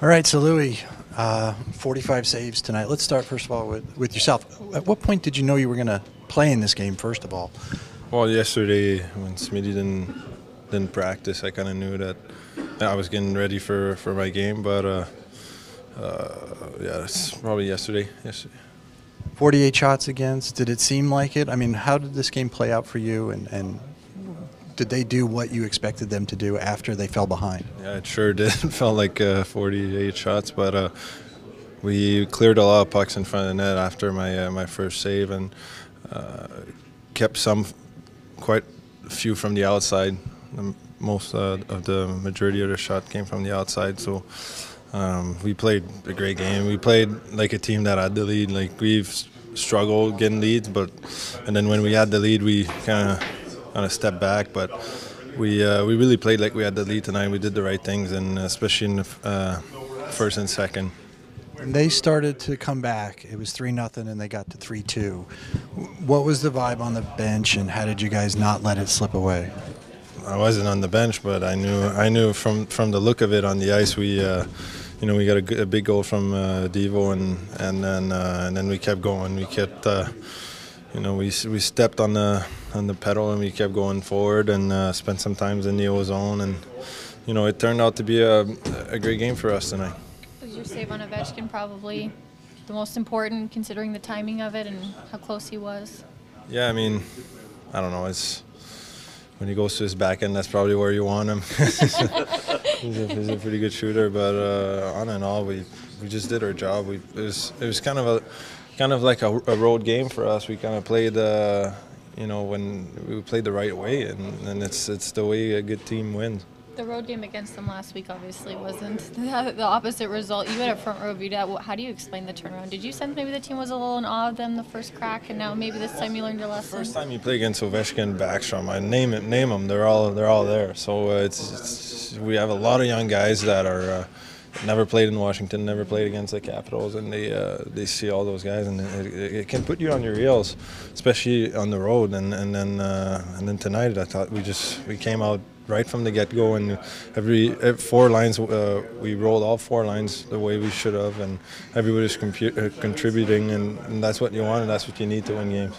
All right, so Louis, uh, 45 saves tonight. Let's start first of all with, with yourself. At what point did you know you were going to play in this game? First of all, Well, yesterday when Smitty didn't didn't practice, I kind of knew that I was getting ready for, for my game. But uh, uh, yeah, it's probably yesterday. Yesterday. 48 shots against. Did it seem like it? I mean, how did this game play out for you? And, and did they do what you expected them to do after they fell behind? Yeah, it sure did. Felt like uh, 48 shots, but uh, we cleared a lot of pucks in front of the net after my uh, my first save and uh, kept some, quite a few from the outside. Most uh, of the majority of the shot came from the outside, so. Um, we played a great game. We played like a team that had the lead. Like we've struggled getting leads, but and then when we had the lead, we kind of kind of step back. But we uh, we really played like we had the lead tonight. We did the right things, and especially in the uh, first and second. When they started to come back, it was 3 nothing, and they got to 3 2. What was the vibe on the bench, and how did you guys not let it slip away? I wasn't on the bench, but I knew I knew from from the look of it on the ice, we. Uh, you know, we got a big goal from uh, Devo, and and then uh, and then we kept going. We kept, uh, you know, we we stepped on the on the pedal, and we kept going forward, and uh, spent some times in the ozone, and you know, it turned out to be a, a great game for us tonight. Was your save on Ovechkin probably the most important, considering the timing of it and how close he was? Yeah, I mean, I don't know. It's when he goes to his back end, that's probably where you want him. he's, a, he's a pretty good shooter, but uh, on and all, we we just did our job. We it was it was kind of a kind of like a, a road game for us. We kind of played, uh, you know, when we played the right way, and, and it's it's the way a good team wins. The road game against them last week obviously wasn't the, the opposite result. You had a front row view. That. How do you explain the turnaround? Did you sense maybe the team was a little in awe of them the first crack, and now maybe this time you learned your lesson? First time you play against Ovechkin, Backstrom, I name it, name them. They're all they're all there. So uh, it's, it's we have a lot of young guys that are uh, never played in Washington, never played against the Capitals, and they uh, they see all those guys, and it, it, can put you on your heels, especially on the road. And and then uh, and then tonight, I thought we just we came out right from the get go, and every, every four lines uh, we rolled all four lines the way we should have, and everybody's uh, contributing, and, and that's what you want, and that's what you need to win games.